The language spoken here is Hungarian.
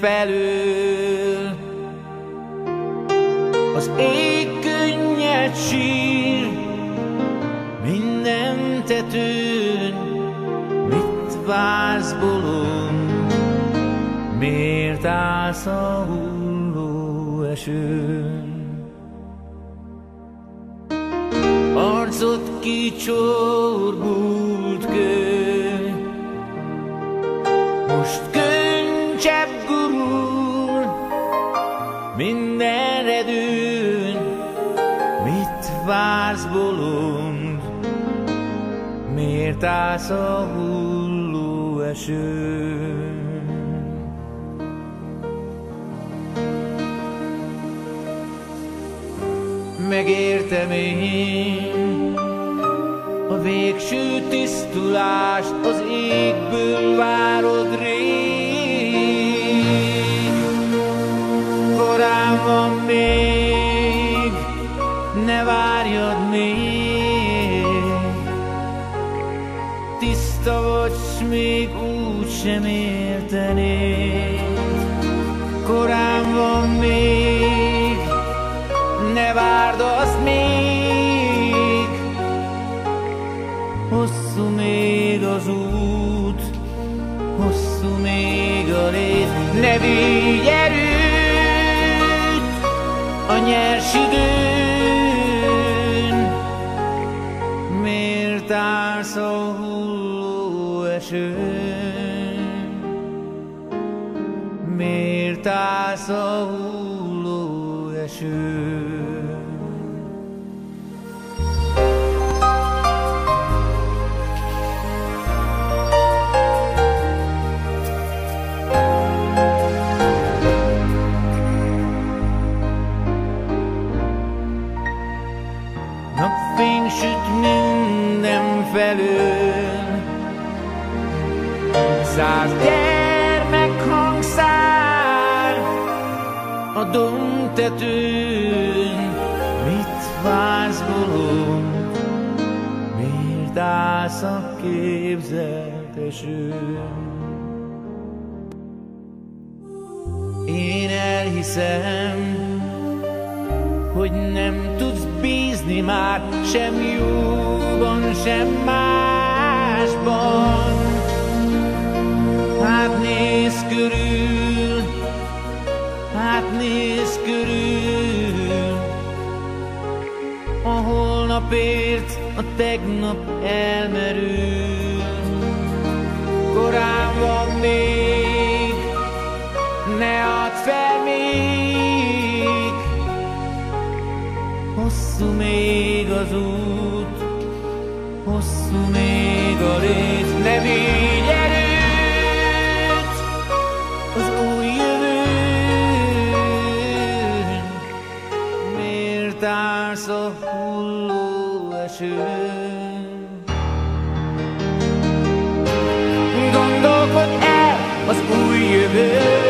felől. Az ég könnyed sír minden tetőn, mit vársz bolond, miért állsz a hulló esőn? Arcot kicsorbult kő, most könycsepp Mit vársz bolond, miért állsz a hulló esőn? megértem én a végső tisztulást az égből várod rég. Korán van még, tiszta vagy, s még úgy sem értenéd. Korán van még, ne várd azt még, hosszú még az út, hosszú még a lét, ne vigy erőt a nyers időn, miért állsz a hulló esőn, miért állsz a hulló esőn. Napfény süt minden felől, Száz gyermek hangszál a domtetőn. Mit vársz bolond, miért állsz a képzelt esőn? Én elhiszem, hogy nem tudsz bízni már sem jóban, sem másban. Holnapért a tegnap elmerül. Korán van még, ne add fel még, Hosszú még az út, hosszú még a rét, ne vigy erőt az új jövőn. Miért állsz a hulló esőn? Gondolkodj el az új jövőn.